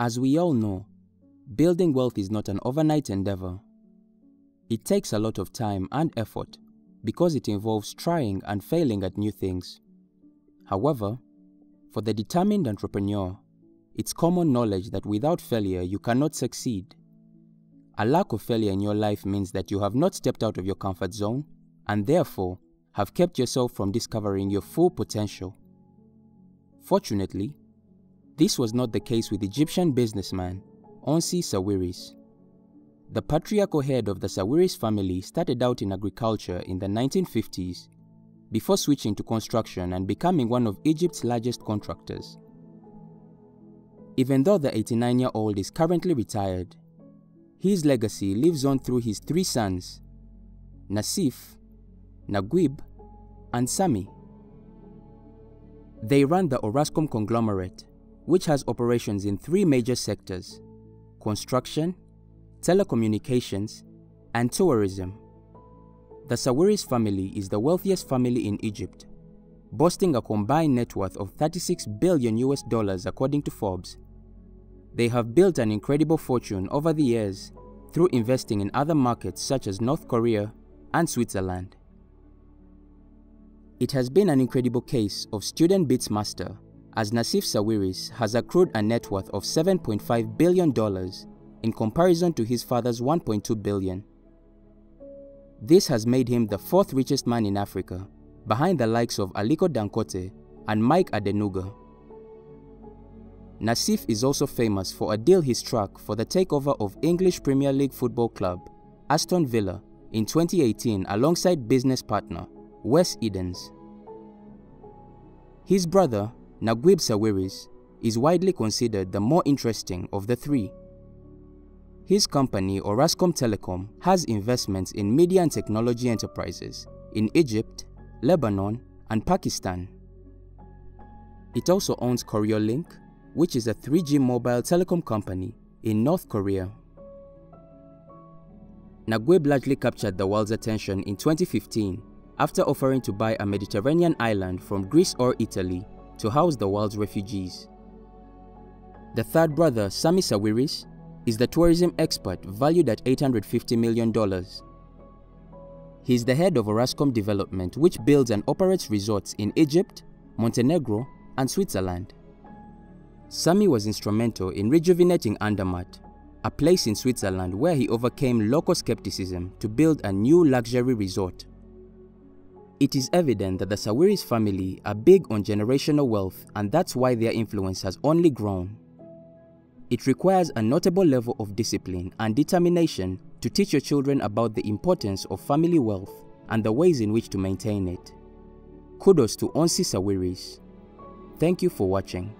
As we all know, building wealth is not an overnight endeavor. It takes a lot of time and effort because it involves trying and failing at new things. However, for the determined entrepreneur, it's common knowledge that without failure you cannot succeed. A lack of failure in your life means that you have not stepped out of your comfort zone and therefore have kept yourself from discovering your full potential. Fortunately, this was not the case with Egyptian businessman Onsi Sawiris. The patriarchal head of the Sawiris family started out in agriculture in the 1950s before switching to construction and becoming one of Egypt's largest contractors. Even though the 89 year old is currently retired, his legacy lives on through his three sons, Nassef, Naguib, and Samih. They run the Orascom conglomerate, which has operations in three major sectors construction, telecommunications, and tourism. The Sawiris family is the wealthiest family in Egypt, boasting a combined net worth of 36 billion US dollars according to Forbes. They have built an incredible fortune over the years through investing in other markets such as North Korea and Switzerland. It has been an incredible case of student beats master as Nassef Sawiris has accrued a net worth of $7.5 billion in comparison to his father's 1.2 billion. This has made him the fourth richest man in Africa, behind the likes of Aliko Dangote and Mike Adenuga. Nassef is also famous for a deal he struck for the takeover of English Premier League football club Aston Villa in 2018 alongside business partner Wes Edens. His brother, Naguib Sawiris is widely considered the more interesting of the three. His company, Orascom Telecom, has investments in media and technology enterprises in Egypt, Lebanon, and Pakistan. It also owns Koryolink, which is a 3G mobile telecom company in North Korea. Naguib largely captured the world's attention in 2015 after offering to buy a Mediterranean island from Greece or Italy to house the world's refugees. The third brother, Samih Sawiris, is the tourism expert valued at $850 million. He is the head of Orascom Development, which builds and operates resorts in Egypt, Montenegro, and Switzerland. Samih was instrumental in rejuvenating Andermatt, a place in Switzerland where he overcame local skepticism to build a new luxury resort. It is evident that the Sawiris family are big on generational wealth and that's why their influence has only grown. It requires a notable level of discipline and determination to teach your children about the importance of family wealth and the ways in which to maintain it. Kudos to Onsi Sawiris. Thank you for watching.